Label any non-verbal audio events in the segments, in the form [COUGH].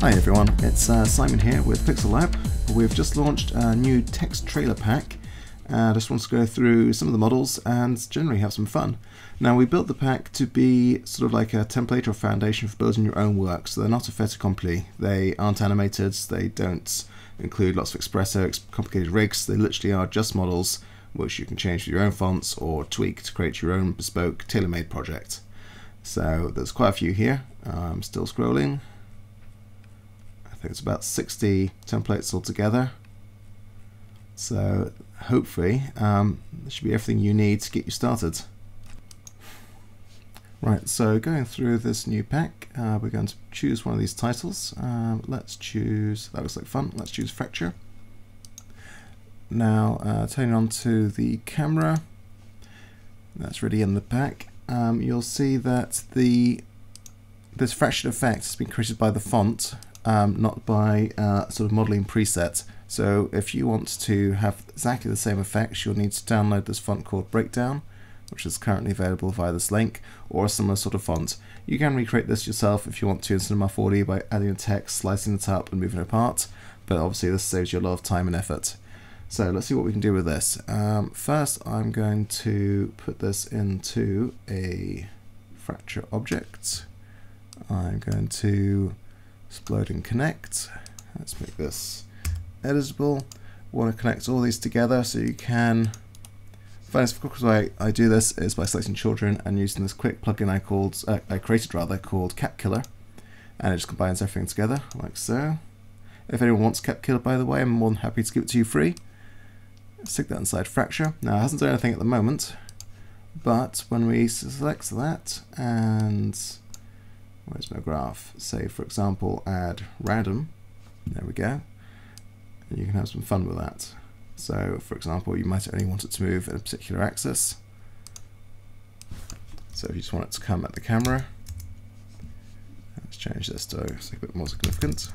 Hi everyone, it's uh, Simon here with Pixel Lab. We've just launched a new text trailer pack and I just want to go through some of the models and generally have some fun. Now we built the pack to be sort of like a template or foundation for building your own work, so they're not a fait accompli. They aren't animated, they don't include lots of Xpresso, complicated rigs, they literally are just models which you can change with your own fonts or tweak to create your own bespoke tailor-made project. So there's quite a few here. I'm still scrolling think it's about 60 templates altogether. So hopefully um, there should be everything you need to get you started. Right, so going through this new pack, uh, we're going to choose one of these titles. Um, let's choose, that looks like fun, let's choose Fracture. Now uh, turning on to the camera, that's ready in the pack. Um, you'll see that the this fractured effect has been created by the font um, not by uh, sort of modeling presets. So if you want to have exactly the same effects, you'll need to download this font called Breakdown, which is currently available via this link, or a similar sort of font. You can recreate this yourself if you want to in Cinema 4D by adding a text, slicing it up, and moving it apart, but obviously this saves you a lot of time and effort. So let's see what we can do with this. Um, first, I'm going to put this into a fracture object. I'm going to explode and connect. Let's make this editable. want to connect all these together so you can First, quickest way I do this is by selecting children and using this quick plugin I called uh, I created rather called CapKiller, and it just combines everything together like so. If anyone wants CapKiller, by the way, I'm more than happy to give it to you free. Stick that inside Fracture. Now it hasn't done anything at the moment, but when we select that and Where's my graph? Say, for example, add random. There we go. And you can have some fun with that. So, for example, you might only want it to move in a particular axis. So if you just want it to come at the camera, let's change this to a bit more significant.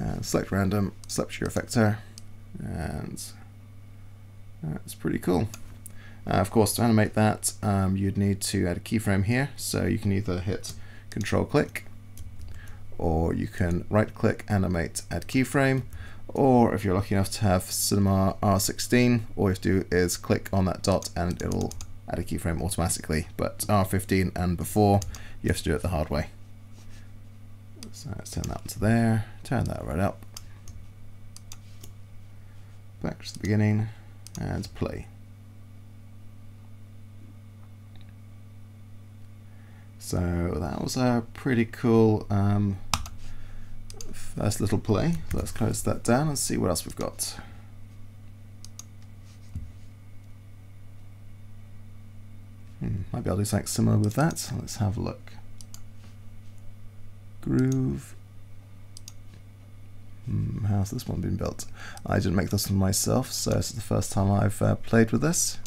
And select random, select your effector, and that's pretty cool. Uh, of course, to animate that, um, you'd need to add a keyframe here. So you can either hit Control click, or you can right click, animate, add keyframe, or if you're lucky enough to have Cinema R16, all you have to do is click on that dot and it'll add a keyframe automatically. But R15 and before, you have to do it the hard way. So let's turn that to there, turn that right up, back to the beginning, and play. So that was a pretty cool um, first little play. Let's close that down and see what else we've got. Hmm, might be able to do something similar with that. Let's have a look. Groove. Hmm, how's this one been built? I didn't make this one myself, so this is the first time I've uh, played with this.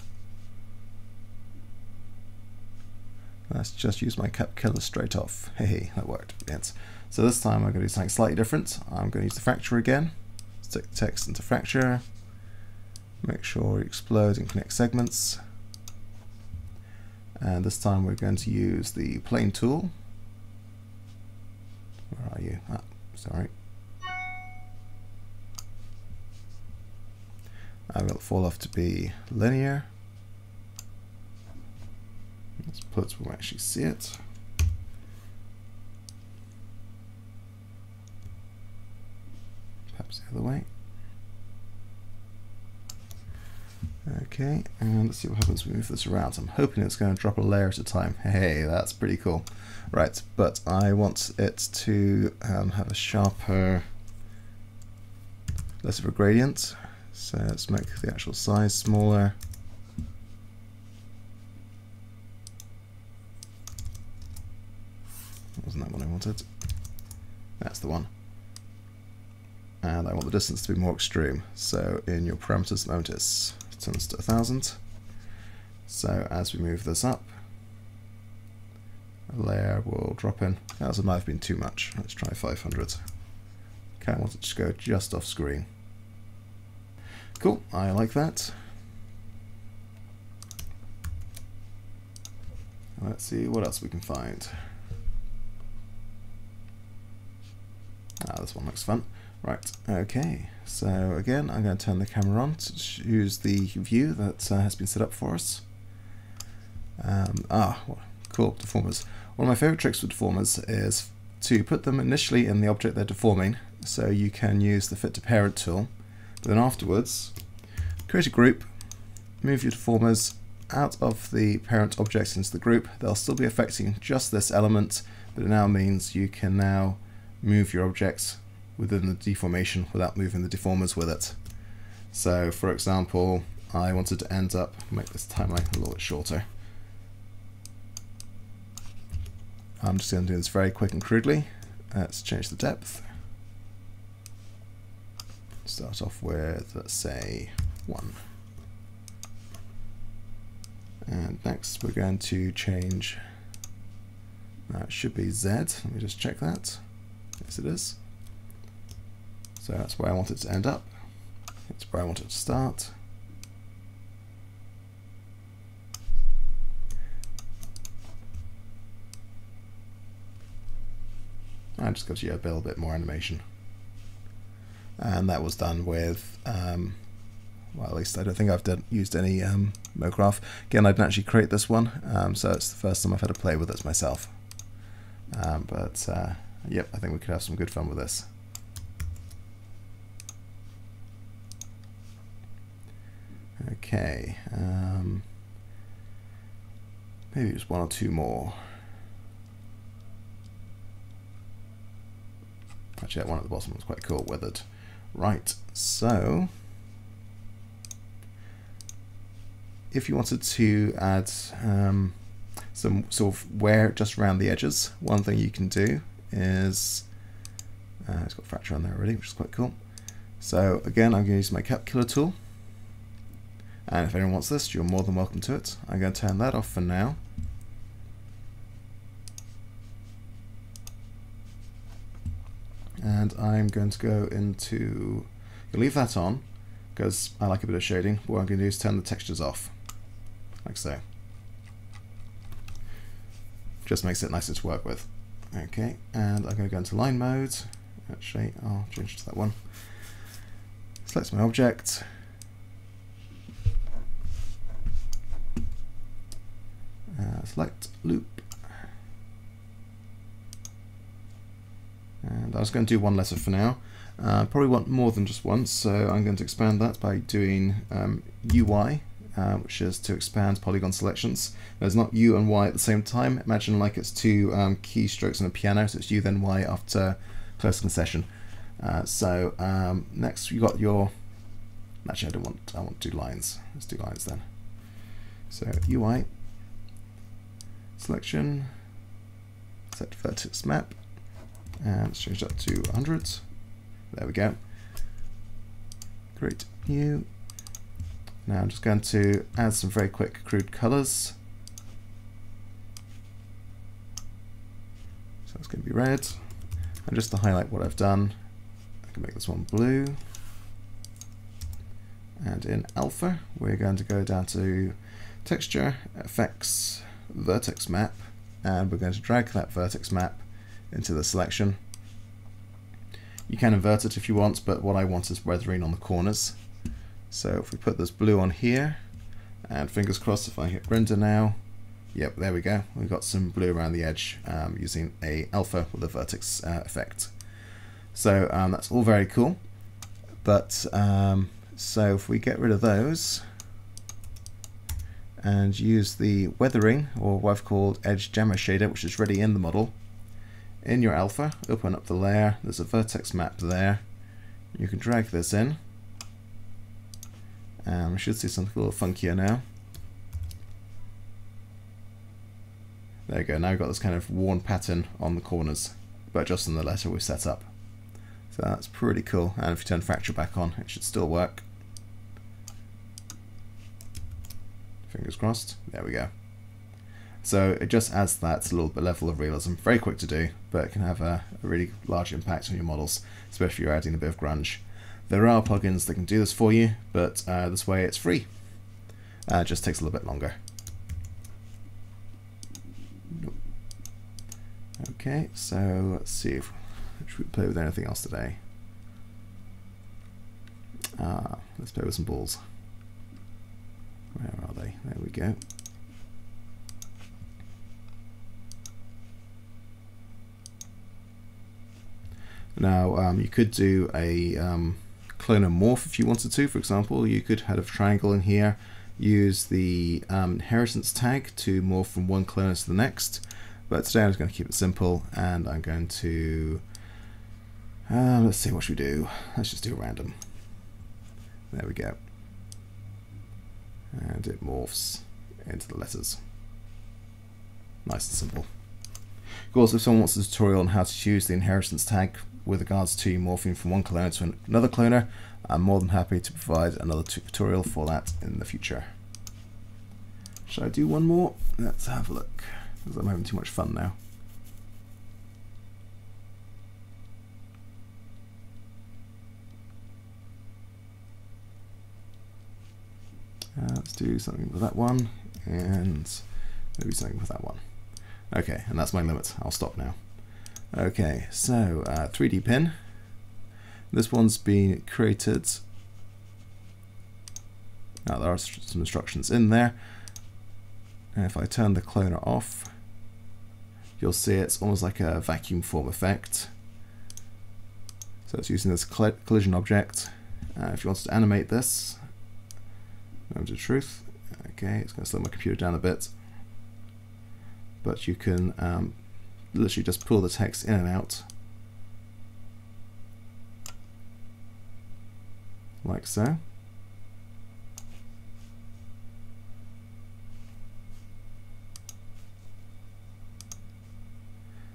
Let's just use my cap killer straight off. [LAUGHS] Hey, that worked. Yes. So this time I'm going to do something slightly different. I'm going to use the fracture again. Stick the text into fracture. Make sure you explode and connect segments. And this time we're going to use the Plain tool. Where are you? Ah, sorry. I will fall off to be linear. Let's put so we'll actually see it. Perhaps the other way. Okay, and let's see what happens when we move this around. I'm hoping it's going to drop a layer at a time. Hey, that's pretty cool. Right, but I want it to um, have a sharper, less of a gradient. So let's make the actual size smaller. Wasn't that what I wanted? That's the one. And I want the distance to be more extreme. So in your parameters notice, turns to 1000. So as we move this up, a layer will drop in. That might have been too much. Let's try 500. Okay, I want it to go just off screen. Cool, I like that. Let's see what else we can find. Ah, this one looks fun. Right, okay, so again, I'm going to turn the camera on to choose the view that uh, has been set up for us. Um, ah, cool, deformers. One of my favorite tricks with deformers is to put them initially in the object they're deforming, so you can use the fit to parent tool. Then afterwards, create a group, move your deformers out of the parent objects into the group. They'll still be affecting just this element, but it now means you can now move your objects within the deformation without moving the deformers with it. So for example, I wanted to end up, make this timeline a little bit shorter. I'm just going to do this very quick and crudely. Let's change the depth. Start off with, let's say, 1. And next we're going to change, that should be Z, let me just check that. Yes it is. So that's where I want it to end up. It's where I want it to start. And just gives you a little bit more animation. And that was done with, um, well, at least I don't think I've done, used any um, MoGraph. Again, I didn't actually create this one, um, so it's the first time I've had to play with it myself. Um, but, uh, yep, I think we could have some good fun with this. Okay, um, maybe just one or two more. Actually, that one at the bottom was quite cool, weathered. Right, so if you wanted to add um, some sort of wear just around the edges, one thing you can do is, uh, it's got fracture on there already, which is quite cool. So again, I'm going to use my Capkiller tool and if anyone wants this, you're more than welcome to it. I'm going to turn that off for now. And I'm going to go into, you'll leave that on because I like a bit of shading. What I'm going to do is turn the textures off, like so. Just makes it nicer to work with. Okay, and I'm going to go into line mode. Actually, I'll change to that one. Select my object, uh, select loop. And I was going to do one letter for now. Uh, probably want more than just once, so I'm going to expand that by doing um, UI, uh, which is to expand polygon selections. There's not U and Y at the same time. Imagine like it's two um, keystrokes on a piano, so it's U then Y after close concession. Uh, so um, next you got your. Actually, I don't want. I want to do lines. Let's do lines then. So UI selection, set vertex map, and let's change that to 100. There we go. Great, new. Now I'm just going to add some very quick crude colors. So it's going to be red. And just to highlight what I've done, I can make this one blue. And in alpha, we're going to go down to texture, effects, vertex map and we're going to drag that vertex map into the selection. You can invert it if you want, but what I want is weathering on the corners. So if we put this blue on here, and fingers crossed if I hit render now, yep, there we go. We've got some blue around the edge um, using a alpha with a vertex uh, effect. So um, that's all very cool. But um, so if we get rid of those, and use the weathering or what I've called edge jammer shader which is ready in the model in your alpha open up the layer there's a vertex map there you can drag this in and we should see something a little funkier now there we go now we've got this kind of worn pattern on the corners but just in the letter we've set up so that's pretty cool and if you turn fracture back on it should still work Fingers crossed. There we go. So it just adds that little bit level of realism. Very quick to do, but it can have a, a really large impact on your models, especially if you're adding a bit of grunge. There are plugins that can do this for you, but uh, this way it's free. Uh, it just takes a little bit longer. Okay, so let's see if Should we play with anything else today? Ah, let's play with some balls. Where are they? There we go. Now, um, you could do a um, cloner morph if you wanted to. For example, you could have a triangle in here, use the um, inheritance tag to morph from one cloner to the next. But today I'm just going to keep it simple, and I'm going to uh, let's see what should we do. Let's just do a random. There we go. And it morphs into the letters. Nice and simple. Of course, if someone wants a tutorial on how to use the inheritance tag with regards to morphing from one cloner to another cloner, I'm more than happy to provide another tutorial for that in the future. Should I do one more? Let's have a look, because I'm having too much fun now. Uh, let's do something with that one, and maybe something with that one. Okay, and that's my limit. I'll stop now. Okay, so uh, 3D pin. This one's been created. Now there are some instructions in there. And if I turn the cloner off, you'll see it's almost like a vacuum form effect. So it's using this collision object. Uh, if you wanted to animate this, moment of truth. Okay, it's going to slow my computer down a bit. But you can um, literally just pull the text in and out like so.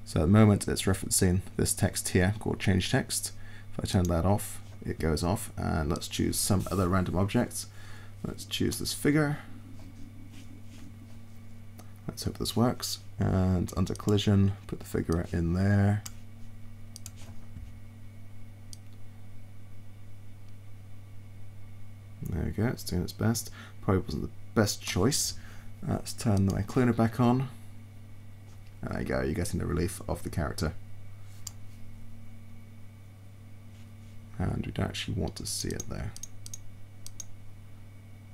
So at the moment it's referencing this text here called change text. If I turn that off, it goes off and let's choose some other random objects. Let's choose this figure. Let's hope this works. And under collision, put the figure in there. There we go, it's doing its best. Probably wasn't the best choice. Let's turn my cloner back on. There you go, you're getting the relief of the character. And we don't actually want to see it there.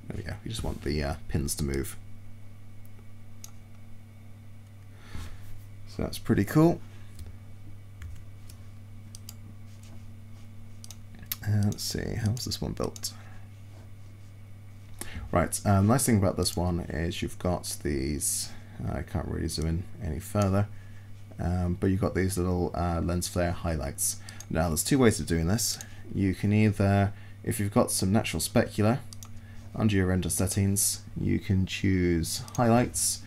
There we go, we just want the uh, pins to move. So that's pretty cool. And let's see, how's this one built? Right, um, nice thing about this one is you've got these, I can't really zoom in any further, um, but you've got these little uh, lens flare highlights. Now there's two ways of doing this. You can either, if you've got some natural specular, under your render settings, you can choose highlights,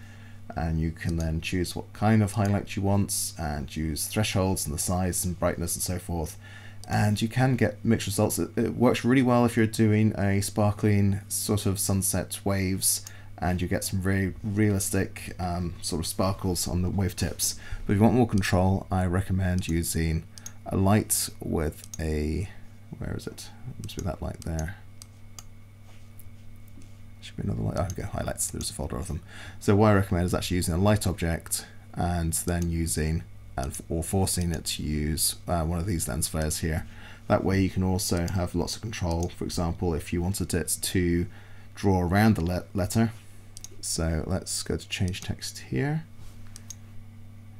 and you can then choose what kind of highlight you want and use thresholds and the size and brightness and so forth and you can get mixed results. It, it, works really well if you're doing a sparkling sort of sunset waves and you get some very realistic um, sort of sparkles on the wave tips. But if you want more control, I recommend using a light with a, where is it? It must be that light there should be another light. Oh, highlights. There's a folder of them. So what I recommend is actually using a light object and then using and or forcing it to use uh, one of these lens flares here. That way you can also have lots of control. For example, if you wanted it to draw around the le letter. So let's go to change text here.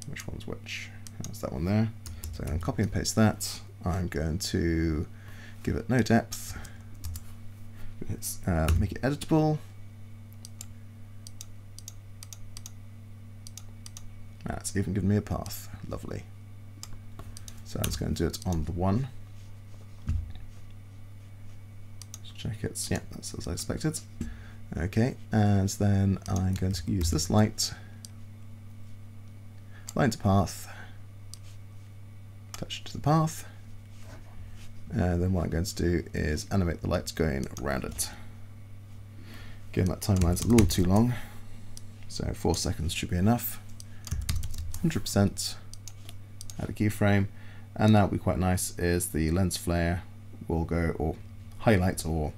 Which one's which? That's that one there. So I'm going to copy and paste that. I'm going to give it no depth Let's uh, make it editable. That's even given me a path. Lovely. So I'm just going to do it on the one. Let's check it. Yeah, that's as I expected. Okay, and then I'm going to use this light. Line to path. Touch to the path. And then what I'm going to do is animate the lights going around it. Again, that timeline's a little too long, so four seconds should be enough. 100%, add a keyframe, and what will be quite nice is the lens flare will go, or highlight, or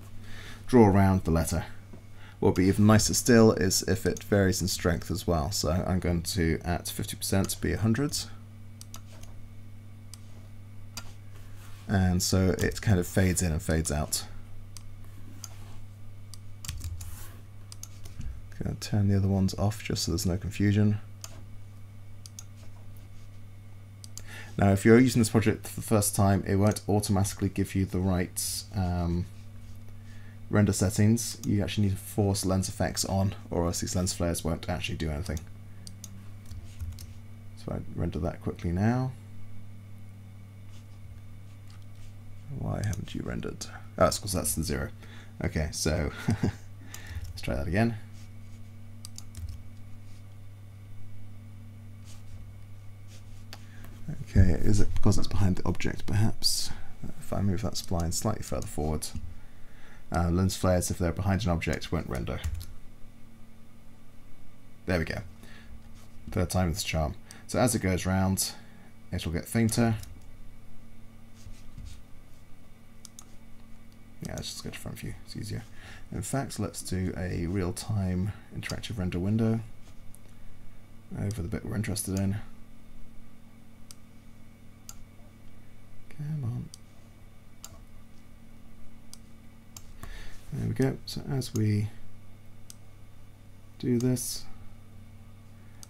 draw around the letter. What will be even nicer still is if it varies in strength as well. So I'm going to at 50% be 100. And so it kind of fades in and fades out. Gonna turn the other ones off just so there's no confusion. Now if you're using this project for the first time it won't automatically give you the right um, render settings. You actually need to force lens effects on or else these lens flares won't actually do anything. So I render that quickly now. Why haven't you rendered? Oh, it's because that's the zero. Okay, so [LAUGHS] let's try that again. Okay, is it because it's behind the object perhaps? If I move that spline slightly further forward, uh, lens flares if they're behind an object won't render. There we go. Third time with this charm. So as it goes round, it will get fainter. Yeah, let's just go to front view, it's easier. In fact, let's do a real-time interactive render window over the bit we're interested in. Come on. There we go. So as we do this,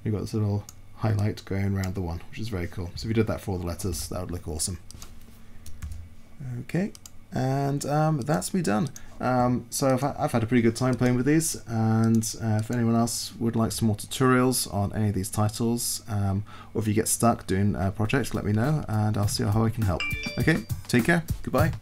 we've got this little highlight going around the one, which is very cool. So if you did that for all the letters, that would look awesome. Okay, and um, that's me done. Um, so I've, I've, had a pretty good time playing with these, and uh, if anyone else would like some more tutorials on any of these titles, um, or if you get stuck doing a project, let me know, and I'll see how I can help. Okay, take care, goodbye.